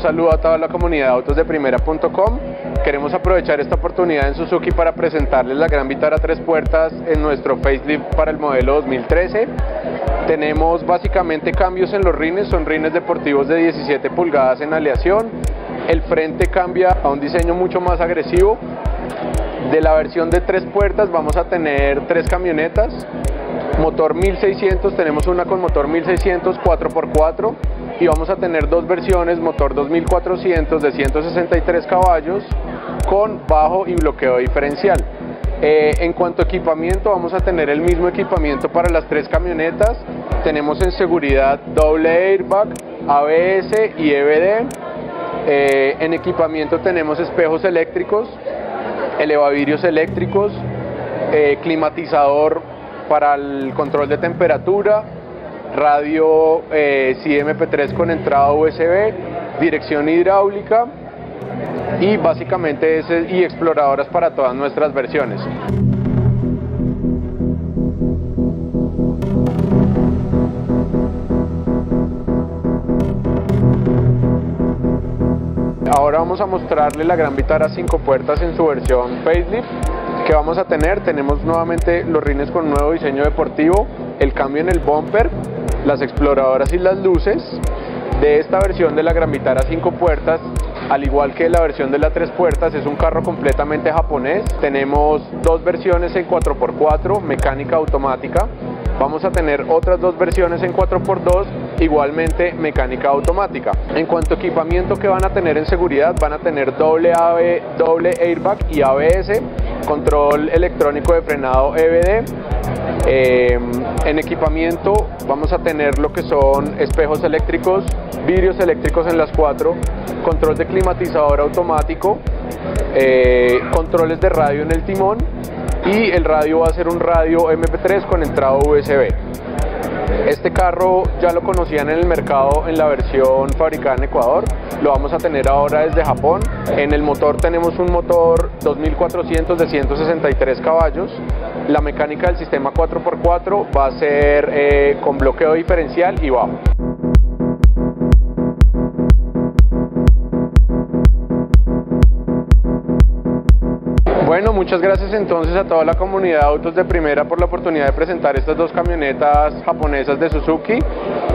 saludo a toda la comunidad de autos de primera.com. Queremos aprovechar esta oportunidad en Suzuki para presentarles la Gran Vitara tres puertas en nuestro facelift para el modelo 2013. Tenemos básicamente cambios en los rines, son rines deportivos de 17 pulgadas en aleación. El frente cambia a un diseño mucho más agresivo. De la versión de tres puertas vamos a tener tres camionetas, motor 1600, tenemos una con motor 1600 4x4 y vamos a tener dos versiones, motor 2400 de 163 caballos con bajo y bloqueo diferencial. Eh, en cuanto a equipamiento, vamos a tener el mismo equipamiento para las tres camionetas. Tenemos en seguridad doble airbag, ABS y EBD. Eh, en equipamiento tenemos espejos eléctricos, elevavidrios eléctricos, eh, climatizador para el control de temperatura, radio eh, CMP3 con entrada USB, dirección hidráulica y básicamente ese, y exploradoras para todas nuestras versiones. Ahora vamos a mostrarle la Gran Vitara 5 puertas en su versión facelift que vamos a tener. Tenemos nuevamente los rines con nuevo diseño deportivo, el cambio en el bumper, las exploradoras y las luces. De esta versión de la Gran Vitara 5 puertas, al igual que la versión de la 3 puertas, es un carro completamente japonés. Tenemos dos versiones en 4x4, mecánica automática. Vamos a tener otras dos versiones en 4x2, igualmente mecánica automática. En cuanto a equipamiento que van a tener en seguridad, van a tener doble, AB, doble airbag y ABS, control electrónico de frenado EBD, Em, en equipamiento vamos a tener lo que son espejos eléctricos, vidrios eléctricos en las cuatro, control de climatizador automático, eh, controles de radio en el timón y el radio va a ser un radio MP3 con entrada USB. Este carro ya lo conocían en el mercado en la versión fabricada en Ecuador, lo vamos a tener ahora desde Japón. En el motor tenemos un motor 2400 de 163 caballos. La mecánica del sistema 4x4 va a ser eh, con bloqueo diferencial y bajo. Bueno, muchas gracias entonces a toda la comunidad de autos de primera por la oportunidad de presentar estas dos camionetas japonesas de Suzuki.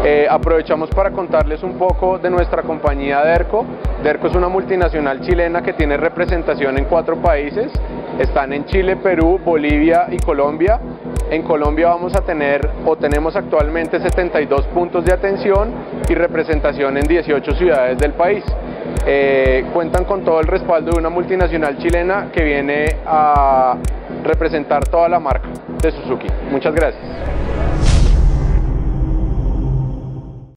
Eh, aprovechamos para contarles un poco de nuestra compañía Derco. Derco es una multinacional chilena que tiene representación en cuatro países. Están en Chile, Perú, Bolivia y Colombia. En Colombia vamos a tener o tenemos actualmente 72 puntos de atención y representación en 18 ciudades del país. Eh, cuentan con todo el respaldo de una multinacional chilena que viene a representar toda la marca de Suzuki. Muchas gracias.